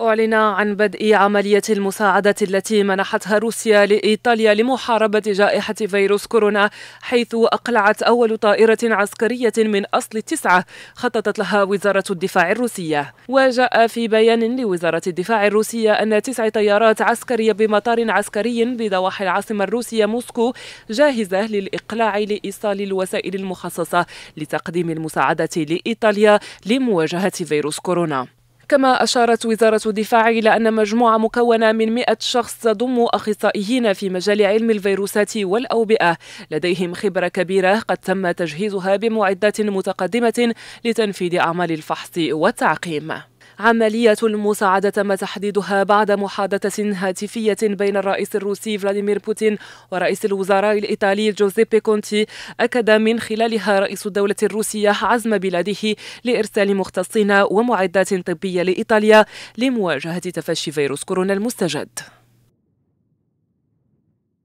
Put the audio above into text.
أعلن عن بدء عملية المساعدة التي منحتها روسيا لإيطاليا لمحاربة جائحة فيروس كورونا حيث أقلعت أول طائرة عسكرية من أصل تسعة خططت لها وزارة الدفاع الروسية. وجاء في بيان لوزارة الدفاع الروسية أن تسع طيارات عسكرية بمطار عسكري بضواحي العاصمة الروسية موسكو جاهزة للإقلاع لإيصال الوسائل المخصصة لتقديم المساعدة لإيطاليا لمواجهة فيروس كورونا. كما أشارت وزارة الدفاع إلى أن مجموعة مكونة من 100 شخص تضم أخصائيين في مجال علم الفيروسات والأوبئة. لديهم خبرة كبيرة قد تم تجهيزها بمعدات متقدمة لتنفيذ أعمال الفحص والتعقيم. عملية المساعدة تم تحديدها بعد محادثة هاتفية بين الرئيس الروسي فلاديمير بوتين ورئيس الوزراء الإيطالي جوزيبي كونتي أكد من خلالها رئيس الدولة الروسية عزم بلاده لإرسال مختصين ومعدات طبية لإيطاليا لمواجهة تفشي فيروس كورونا المستجد.